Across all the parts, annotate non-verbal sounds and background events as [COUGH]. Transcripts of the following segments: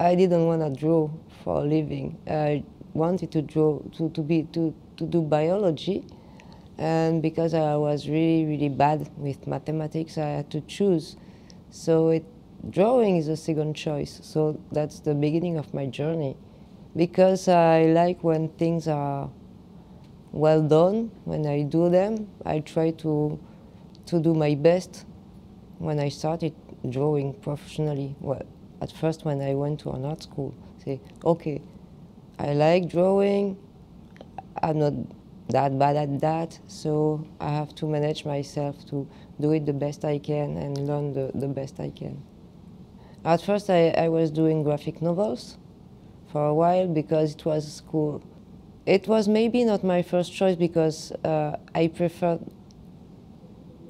I didn't want to draw for a living. I wanted to draw to, to be to, to do biology, and because I was really really bad with mathematics, I had to choose. So it, drawing is a second choice. So that's the beginning of my journey, because I like when things are well done. When I do them, I try to to do my best. When I started drawing professionally, well, at first when I went to an art school, say, okay, I like drawing, I'm not that bad at that, so I have to manage myself to do it the best I can and learn the, the best I can. At first I, I was doing graphic novels for a while because it was cool. It was maybe not my first choice because uh, I prefer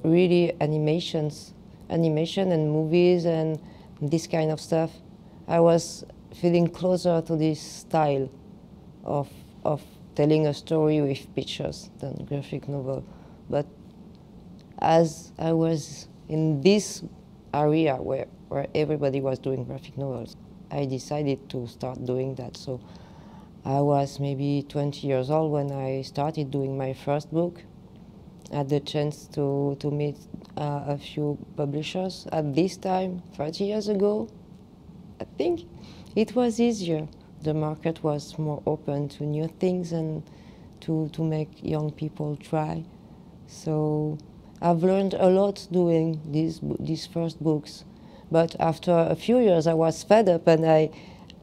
really animations, animation and movies and this kind of stuff. I was feeling closer to this style of, of telling a story with pictures than graphic novel. But as I was in this area where, where everybody was doing graphic novels, I decided to start doing that. So I was maybe 20 years old when I started doing my first book. Had the chance to, to meet uh, a few publishers. At this time, 30 years ago, I think it was easier. The market was more open to new things and to, to make young people try. So I've learned a lot doing these, these first books. But after a few years, I was fed up and I,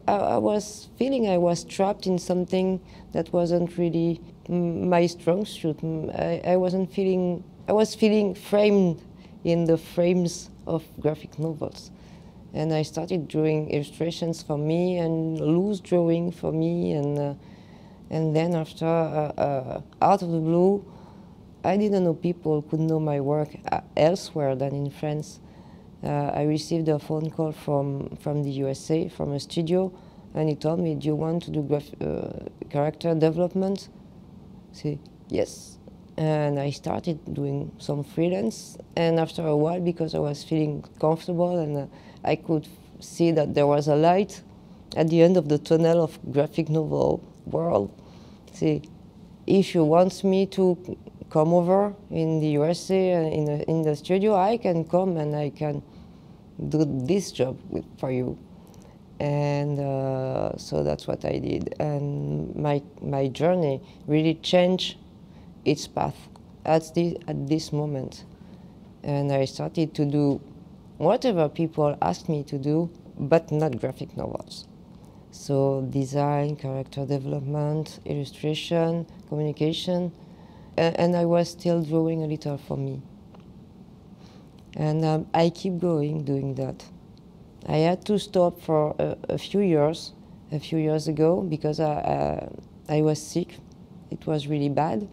I, I was feeling I was trapped in something that wasn't really my strong suit. I, I wasn't feeling, I was feeling framed in the frames of graphic novels. And I started drawing illustrations for me and loose drawing for me. And, uh, and then after, uh, uh, out of the blue, I didn't know people could know my work uh, elsewhere than in France. Uh, I received a phone call from, from the USA, from a studio, and he told me, do you want to do uh, character development? Say yes. And I started doing some freelance. And after a while, because I was feeling comfortable and uh, I could see that there was a light at the end of the tunnel of graphic novel world. See, if you want me to come over in the USA uh, in, the, in the studio, I can come and I can do this job with, for you. And uh, so that's what I did. And my, my journey really changed its path at, the, at this moment. And I started to do whatever people asked me to do, but not graphic novels. So design, character development, illustration, communication, and, and I was still drawing a little for me. And um, I keep going doing that. I had to stop for a, a few years, a few years ago, because I, I was sick. It was really bad.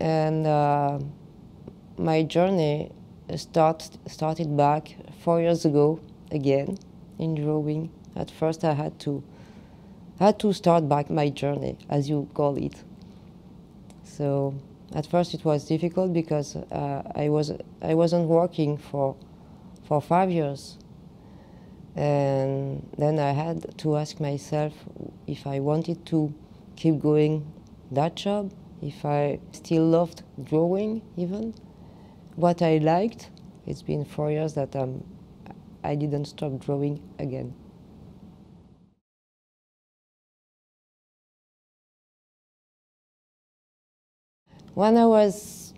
And uh, my journey start, started back four years ago again in drawing. At first I had to, had to start back my journey, as you call it. So at first it was difficult because uh, I, was, I wasn't working for, for five years and then I had to ask myself if I wanted to keep going that job, if I still loved drawing even, what I liked. It's been four years that um, I didn't stop drawing again. When I was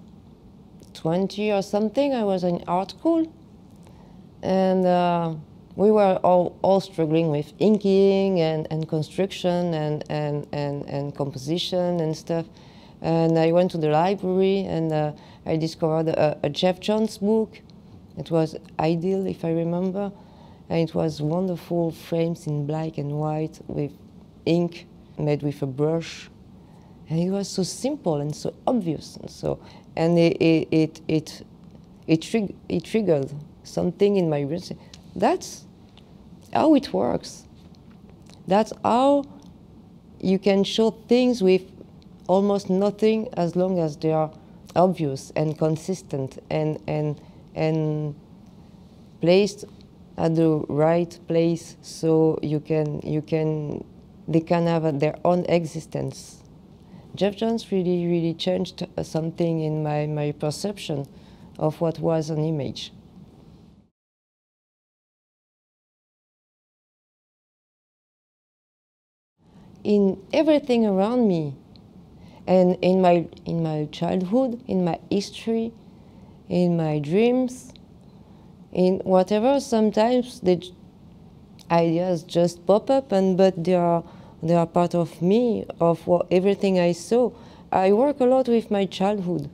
20 or something, I was in art school and uh, we were all, all struggling with inking and, and construction and, and, and, and composition and stuff. And I went to the library and uh, I discovered a, a, Jeff Jones book. It was Idyl, if I remember. And it was wonderful frames in black and white with ink made with a brush. And it was so simple and so obvious. And, so, and it, it, it, it, it, trig it triggered something in my brain that's how it works. That's how you can show things with almost nothing as long as they are obvious and consistent and, and, and placed at the right place so you can you can they can have their own existence. Jeff Jones really really changed something in my, my perception of what was an image. In everything around me, and in my in my childhood, in my history, in my dreams, in whatever. Sometimes the ideas just pop up, and but they are they are part of me, of what, everything I saw. I work a lot with my childhood,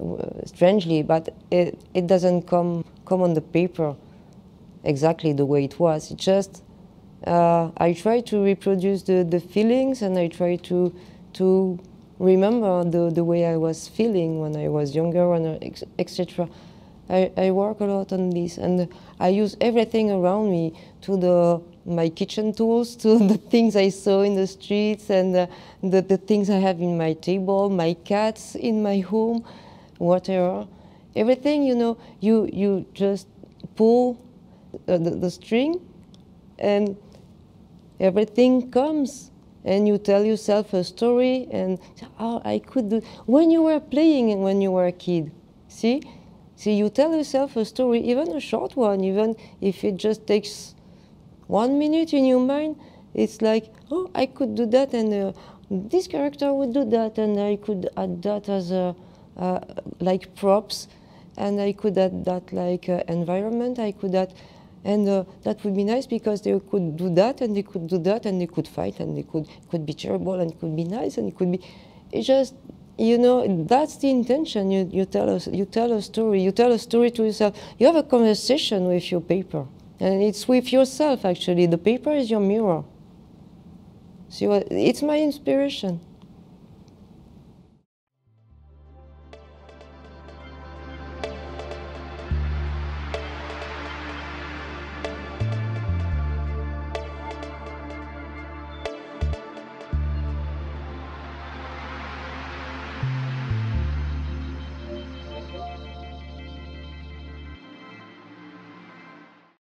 uh, strangely, but it, it doesn't come come on the paper exactly the way it was. It just uh, I try to reproduce the, the feelings, and I try to to remember the, the way I was feeling when I was younger, and etc. I, I work a lot on this, and I use everything around me, to the my kitchen tools, [LAUGHS] to the things I saw in the streets, and the, the, the things I have in my table, my cats in my home, whatever. Everything, you know, you you just pull uh, the, the string, and everything comes and you tell yourself a story and oh i could do when you were playing and when you were a kid see? See you tell yourself a story even a short one even if it just takes one minute in your mind it's like oh i could do that and uh, this character would do that and i could add that as a uh, like props and i could add that like uh, environment i could add and uh, that would be nice because they could do that and they could do that and they could fight and they could could be terrible and could be nice and it could be it just you know that's the intention. You, you tell us you tell a story. You tell a story to yourself. You have a conversation with your paper. And it's with yourself actually. The paper is your mirror. See it's my inspiration